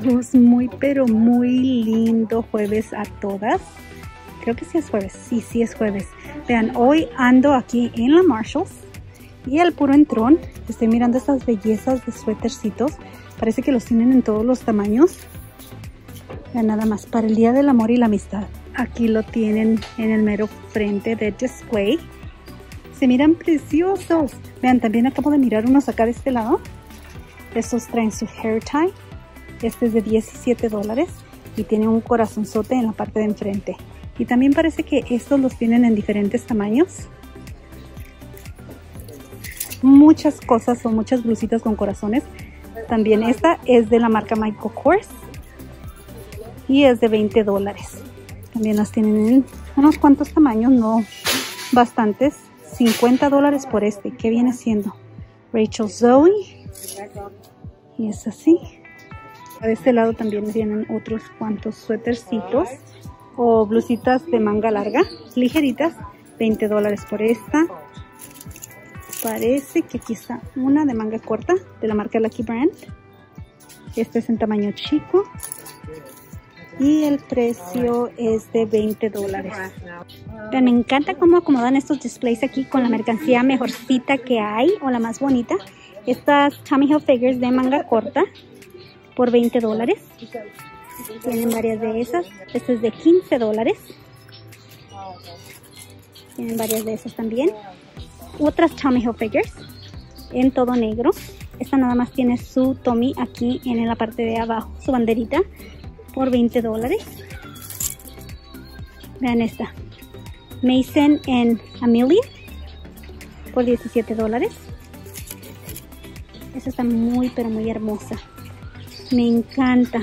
Amigos, muy pero muy lindo jueves a todas. Creo que sí es jueves, sí, sí es jueves. Vean, hoy ando aquí en la Marshalls y al puro entrón estoy mirando estas bellezas de suétercitos. Parece que los tienen en todos los tamaños. Vean nada más, para el Día del Amor y la Amistad. Aquí lo tienen en el mero frente de display. Se miran preciosos. Vean, también acabo de mirar unos acá de este lado. Estos traen su hair tie. Este es de 17 dólares y tiene un corazonzote en la parte de enfrente. Y también parece que estos los tienen en diferentes tamaños. Muchas cosas o muchas blusitas con corazones. También esta es de la marca Michael Kors y es de 20 dólares. También las tienen en unos cuantos tamaños, no bastantes. 50 dólares por este. ¿Qué viene siendo? Rachel Zoe. Y es así. De este lado también tienen otros cuantos suétercitos o blusitas de manga larga, ligeritas. 20 dólares por esta. Parece que aquí está una de manga corta de la marca Lucky Brand. Este es en tamaño chico y el precio es de 20 dólares. me encanta cómo acomodan estos displays aquí con la mercancía mejorcita que hay o la más bonita. Estas Tommy Hilfiger de manga corta por 20 dólares. Tienen varias de esas. Este es de 15 dólares. Tienen varias de esas también. Otras Tommy Hilfiger en todo negro. Esta nada más tiene su Tommy aquí en la parte de abajo, su banderita por 20 dólares. Vean esta. Mason en Amelia por 17 dólares. Esta está muy pero muy hermosa. Me encanta.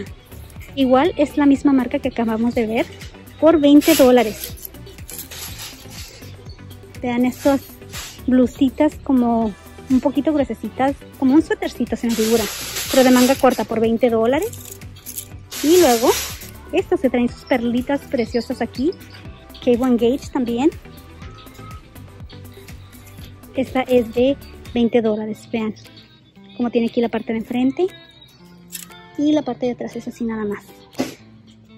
Igual es la misma marca que acabamos de ver por 20 dólares. Vean estas blusitas como un poquito gruesecitas, como un suétercito se me figura, pero de manga corta por 20 dólares. Y luego, estas se traen sus perlitas preciosas aquí. K1 Gauge también. Esta es de 20 dólares, vean. Como tiene aquí la parte de enfrente. Y la parte de atrás es así nada más.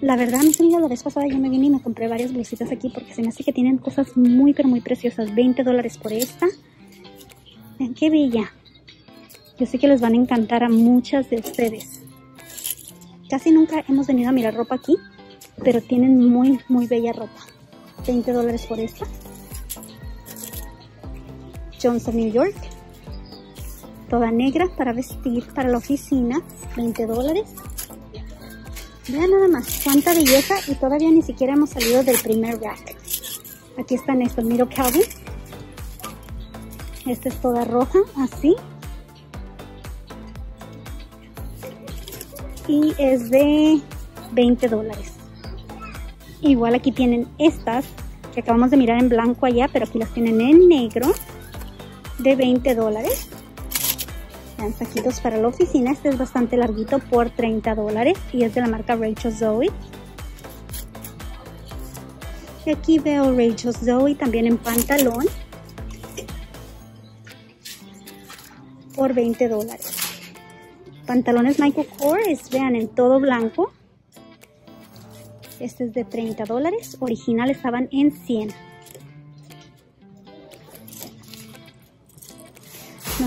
La verdad, mis amigas, la vez pasada yo me vine y me compré varias blusitas aquí porque se me hace que tienen cosas muy, pero muy preciosas. 20 dólares por esta. Vean qué bella. Yo sé que les van a encantar a muchas de ustedes. Casi nunca hemos venido a mirar ropa aquí, pero tienen muy, muy bella ropa. 20 dólares por esta. Johnson New York. Toda negra para vestir para la oficina. 20 dólares. Vean nada más cuánta belleza y todavía ni siquiera hemos salido del primer rack. Aquí están estos, miro Calvin. Esta es toda roja, así. y es de 20 dólares. Igual aquí tienen estas que acabamos de mirar en blanco allá, pero aquí las tienen en negro de 20 dólares. Vean, saquitos para la oficina. Este es bastante larguito por 30 dólares y es de la marca Rachel Zoe. Y aquí veo Rachel Zoe también en pantalón por 20 dólares pantalones Michael Kors, vean, en todo blanco. Este es de 30 dólares. Original estaban en 100.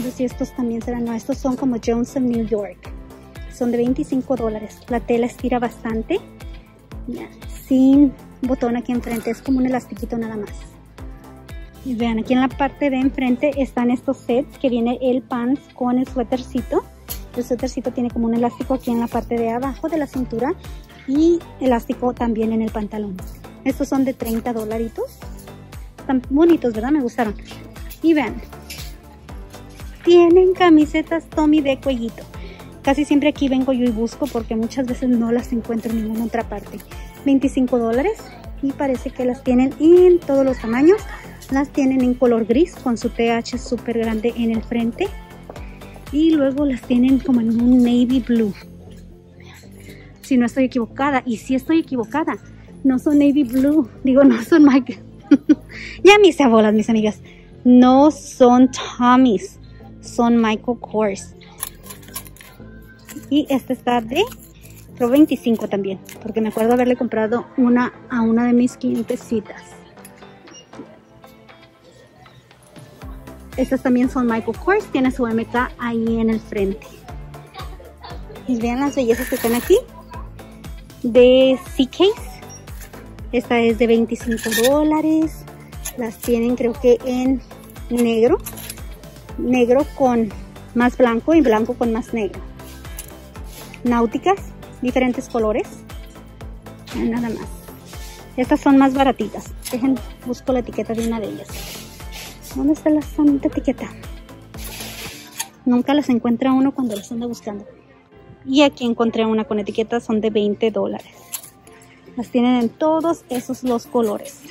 No si estos también serán, no, estos son como Johnson New York. Son de 25 dólares. La tela estira bastante. sin botón aquí enfrente, es como un elastiquito nada más. Y vean, aquí en la parte de enfrente están estos sets que viene el pants con el suétercito. El suétercito tiene como un elástico aquí en la parte de abajo de la cintura y elástico también en el pantalón. Estos son de 30 dolaritos. Están bonitos, ¿verdad? Me gustaron. Y vean, tienen camisetas Tommy de cuellito. Casi siempre aquí vengo yo y busco porque muchas veces no las encuentro en ninguna otra parte. 25 dólares y parece que las tienen en todos los tamaños. Las tienen en color gris con su TH súper grande en el frente y luego las tienen como en un navy blue. Si no estoy equivocada, y si estoy equivocada, no son navy blue, digo, no son Mike. ya mis abuelas, mis amigas, no son Tommy's, son Michael Kors. Y esta está de, creo 25 también. Porque me acuerdo haberle comprado una a una de mis clientecitas. Estas también son Michael Kors. Tiene su MK ahí en el frente. Y vean las bellezas que están aquí. De C-Case. Esta es de 25 dólares. Las tienen creo que en negro. Negro con más blanco y blanco con más negro. Náuticas, diferentes colores. Nada más. Estas son más baratitas. Dejen, busco la etiqueta de una de ellas. ¿Dónde está la santa etiqueta? Nunca las encuentra uno cuando las anda buscando. Y aquí encontré una con etiqueta, son de 20 dólares. Las tienen en todos esos los colores.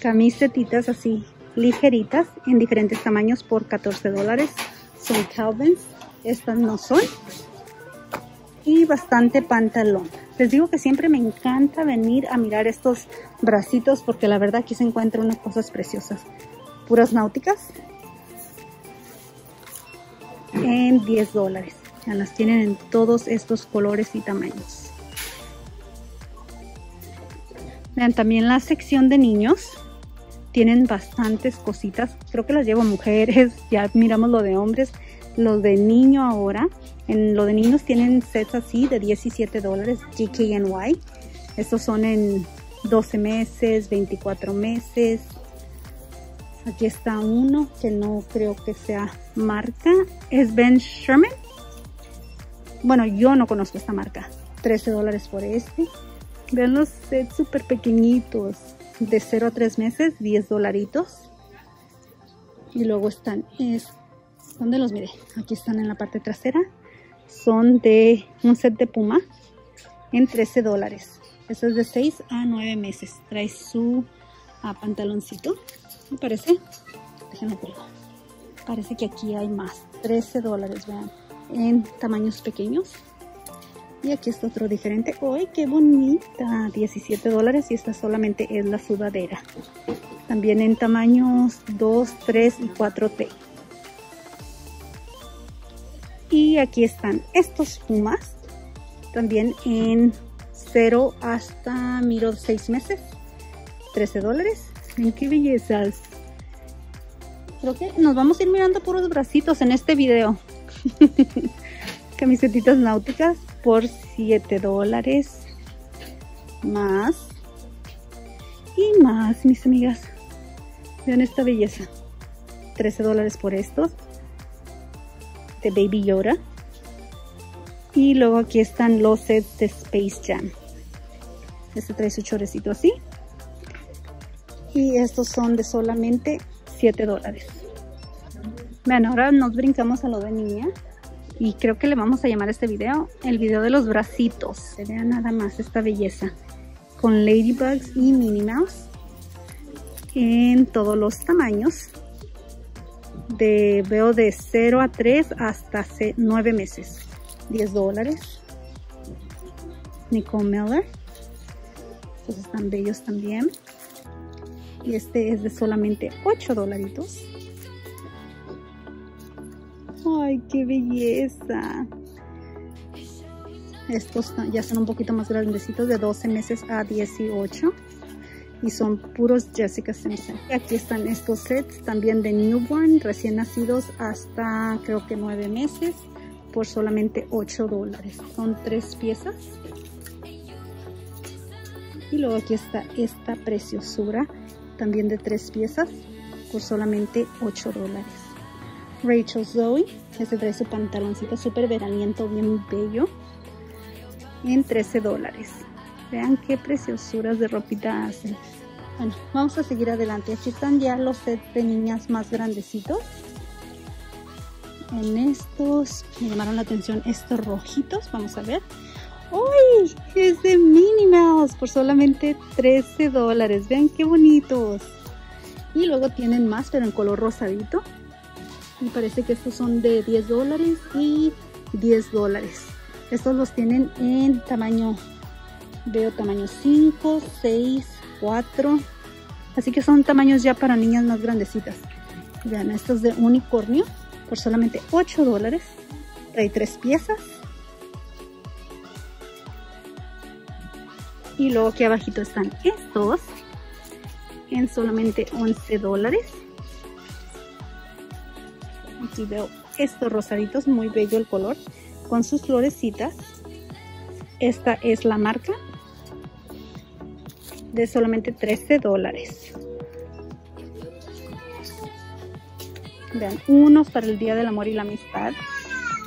Camisetitas así ligeritas en diferentes tamaños por 14 dólares. Son Calvins. Estas no son. Y bastante pantalón. Les digo que siempre me encanta venir a mirar estos bracitos porque la verdad aquí se encuentran unas cosas preciosas. Puras náuticas. En 10 dólares. Ya las tienen en todos estos colores y tamaños. Vean, también la sección de niños tienen bastantes cositas. Creo que las llevo mujeres, ya miramos lo de hombres. Lo de niño ahora, en lo de niños tienen sets así de 17 dólares, GKNY. Estos son en 12 meses, 24 meses. Aquí está uno que no creo que sea marca. Es Ben Sherman. Bueno, yo no conozco esta marca. 13 dólares por este. Vean los sets súper pequeñitos. De 0 a 3 meses, 10 dolaritos. Y luego están, es, ¿dónde los miré? Aquí están en la parte trasera. Son de un set de puma en 13 dólares. Eso es de 6 a 9 meses. Trae su ah, pantaloncito, me parece. Déjenme ver. Parece que aquí hay más. 13 dólares, vean. En tamaños pequeños. Y aquí está otro diferente. ¡Ay, qué bonita! 17 dólares y esta solamente es la sudadera. También en tamaños 2, 3 y 4T. Y aquí están estos pumas. También en 0 hasta, miro, 6 meses. 13 dólares. ¡Miren qué bellezas! Creo que nos vamos a ir mirando puros bracitos en este video. Camisetitas náuticas por 7 dólares más. Y más mis amigas vean esta belleza. 13 dólares por estos de Baby Yoda. Y luego aquí están los sets de Space Jam. Este trae su chorecito así. Y estos son de solamente 7 dólares. Vean ahora nos brincamos a lo de niña y creo que le vamos a llamar a este video el video de los bracitos. Se vea nada más esta belleza con Ladybugs y Minnie Mouse en todos los tamaños. De, veo de 0 a 3 hasta 9 meses. 10 dólares. Nicole Miller. Estos están bellos también. Y este es de solamente 8 dolaritos. ¡Ay, qué belleza! Estos ya son un poquito más grandecitos, de 12 meses a 18. Y son puros Jessica Simpson. Aquí están estos sets también de newborn, recién nacidos hasta creo que 9 meses, por solamente 8 dólares. Son tres piezas. Y luego aquí está esta preciosura, también de tres piezas, por solamente 8 dólares. Rachel Zoe. Este trae su pantaloncito súper veraniento, bien bello. En 13 dólares. Vean qué preciosuras de ropita hacen. Bueno, vamos a seguir adelante. Aquí están ya los sets de niñas más grandecitos. En estos me llamaron la atención estos rojitos. Vamos a ver. ¡Uy! Es de Minnie por solamente 13 dólares. Vean qué bonitos. Y luego tienen más, pero en color rosadito me parece que estos son de 10 dólares y 10 dólares. Estos los tienen en tamaño veo tamaño 5 6 4 así que son tamaños ya para niñas más grandecitas. Vean estos de unicornio por solamente 8 dólares. Trae tres piezas. Y luego aquí abajito están estos en solamente 11 dólares. Aquí veo estos rosaditos, muy bello el color, con sus florecitas. Esta es la marca de solamente 13 dólares. Vean, unos para el Día del Amor y la Amistad.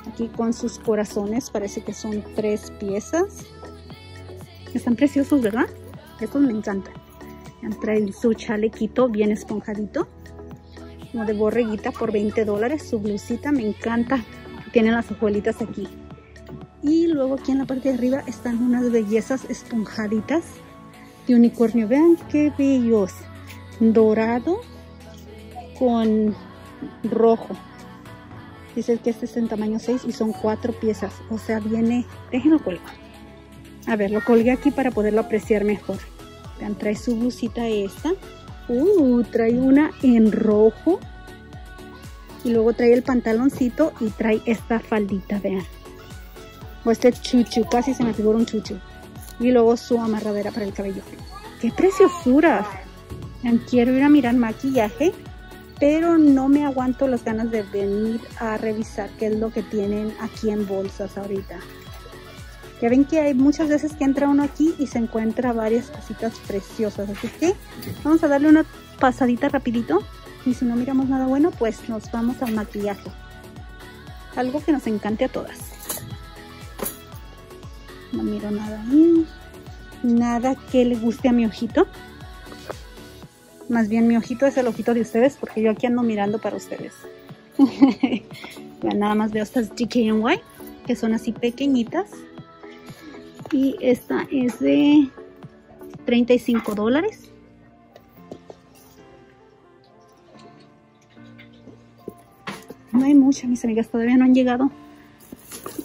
Aquí con sus corazones, parece que son tres piezas. Están preciosos, ¿verdad? Estos me encantan. Traen su chalequito bien esponjadito. Como de borreguita por 20 dólares. Su blusita me encanta. Tienen las hojuelitas aquí. Y luego aquí en la parte de arriba están unas bellezas esponjaditas de unicornio. Vean qué bellos. Dorado con rojo. Dice que este es en tamaño 6 y son cuatro piezas. O sea, viene... Déjenlo colgar. A ver, lo colgué aquí para poderlo apreciar mejor. Vean, trae su blusita esta. Uh, trae una en rojo. Y luego trae el pantaloncito y trae esta faldita, vean. O este chuchu, casi se me figura un chuchu. Y luego su amarradera para el cabello. ¡Qué preciosura! Quiero ir a mirar maquillaje pero no me aguanto las ganas de venir a revisar qué es lo que tienen aquí en bolsas ahorita. Ya ven que hay muchas veces que entra uno aquí y se encuentra varias cositas preciosas, así que vamos a darle una pasadita rapidito y si no miramos nada bueno pues nos vamos al maquillaje. Algo que nos encante a todas. No miro nada ahí. Nada que le guste a mi ojito. Más bien mi ojito es el ojito de ustedes porque yo aquí ando mirando para ustedes. nada más veo estas DKNY que son así pequeñitas. Y esta es de 35 dólares. No hay muchas, mis amigas, todavía no han llegado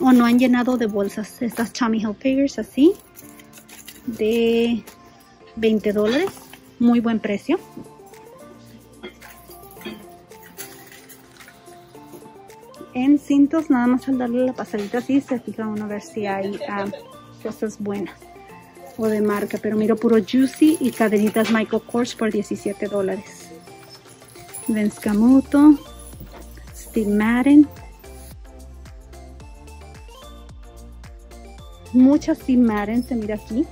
o no han llenado de bolsas. Estas Tommy Hilfigers así de 20 dólares muy buen precio. En cintos, nada más al darle la pasadita así, se fija uno a ver si hay ah, cosas buenas o de marca. Pero miro puro Juicy y cadenitas Michael Kors por 17 dólares. Venscamuto, Steve Madden. Muchas Steve Madden se mira aquí.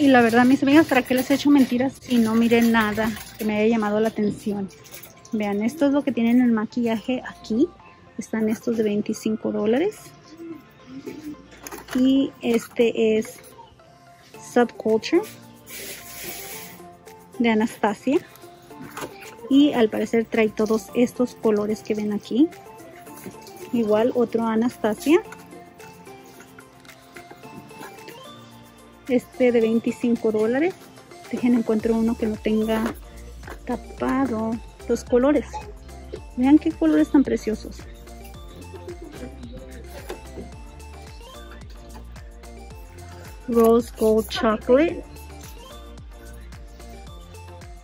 Y la verdad, mis amigas, ¿para qué les he hecho mentiras si no miren nada que me haya llamado la atención? Vean, esto es lo que tienen el maquillaje aquí. Están estos de 25 dólares. Y este es Subculture de Anastasia. Y al parecer trae todos estos colores que ven aquí. Igual otro Anastasia. Este de 25 dólares dejen encuentro uno que no tenga tapado. Los colores. Vean qué colores tan preciosos. Rose Gold Chocolate.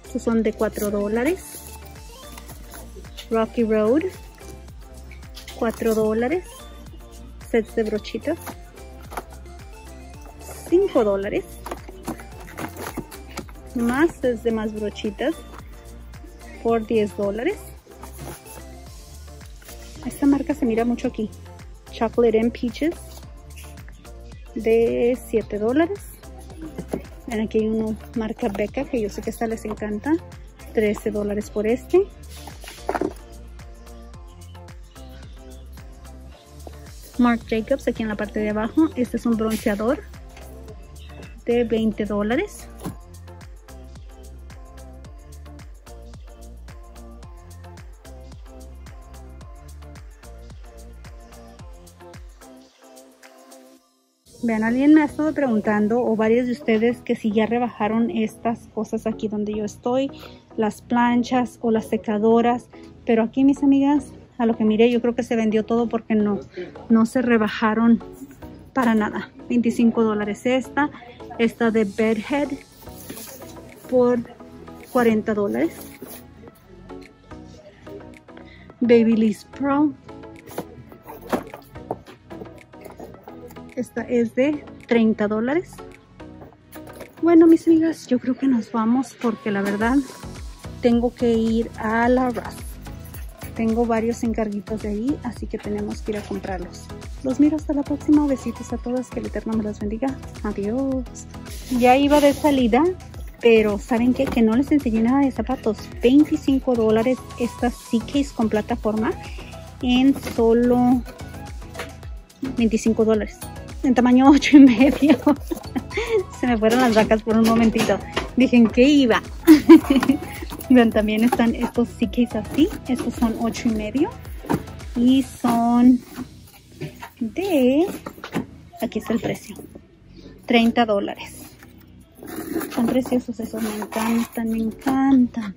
Estos son de 4 dólares. Rocky Road. 4 dólares. Sets de brochitas 5 dólares. Más desde más brochitas por 10 dólares. Esta marca se mira mucho aquí. Chocolate and Peaches de 7 dólares. Aquí hay una marca Becca que yo sé que esta les encanta. 13 dólares por este. Marc Jacobs aquí en la parte de abajo. Este es un bronceador de 20 dólares. Vean, alguien me ha estado preguntando o varios de ustedes que si ya rebajaron estas cosas aquí donde yo estoy, las planchas o las secadoras, pero aquí mis amigas, a lo que miré yo creo que se vendió todo porque no, no se rebajaron para nada. 25 dólares esta, esta de Bedhead por 40 dólares. Babyliss Pro Esta es de 30 dólares. Bueno, mis amigas, yo creo que nos vamos porque la verdad tengo que ir a la RAS. Tengo varios encarguitos de ahí, así que tenemos que ir a comprarlos. Los miro hasta la próxima. Besitos a todas. Que el Eterno me los bendiga. Adiós. Ya iba de salida, pero ¿saben qué? Que no les enseñé nada de zapatos. 25 dólares esta C-Case con plataforma en solo 25 dólares en tamaño 8 y medio. Se me fueron las vacas por un momentito. Dije, ¿en qué iba? Vean, también están estos es así. Estos son 8 y medio. Y son de... Aquí está el precio. 30 dólares. Son preciosos esos. Me encantan, me encantan.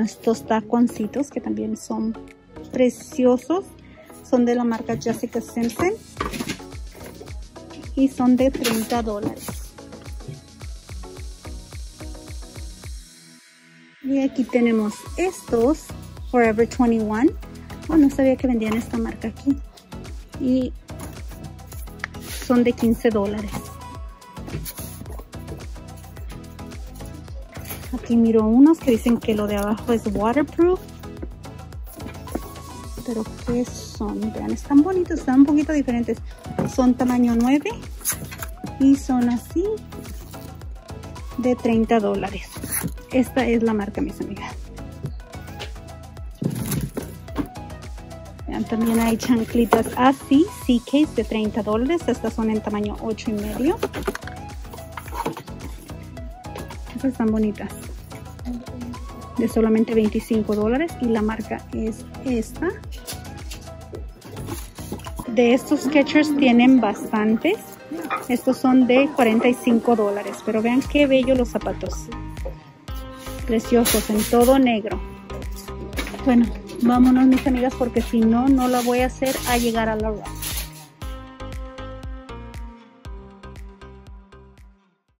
estos taconcitos que también son preciosos. Son de la marca Jessica Simpson. Y son de 30 dólares. Y aquí tenemos estos Forever 21. Oh, no sabía que vendían esta marca aquí. Y son de 15 dólares. Aquí miro unos que dicen que lo de abajo es waterproof. Pero ¿qué son? Vean, están bonitos, están un poquito diferentes. Son tamaño 9 y son así de 30 dólares. Esta es la marca, mis amigas. Vean, también hay chanclitas así, C-Case de 30 dólares. Estas son en tamaño 8 y medio están bonitas. De solamente 25 dólares. Y la marca es esta. De estos Skechers tienen bastantes. Estos son de 45 dólares. Pero vean qué bello los zapatos. Preciosos, en todo negro. Bueno, vámonos mis amigas porque si no, no la voy a hacer a llegar a la